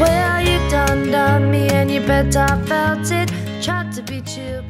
Well, you done done me and you bet I felt it. Tried to be chill.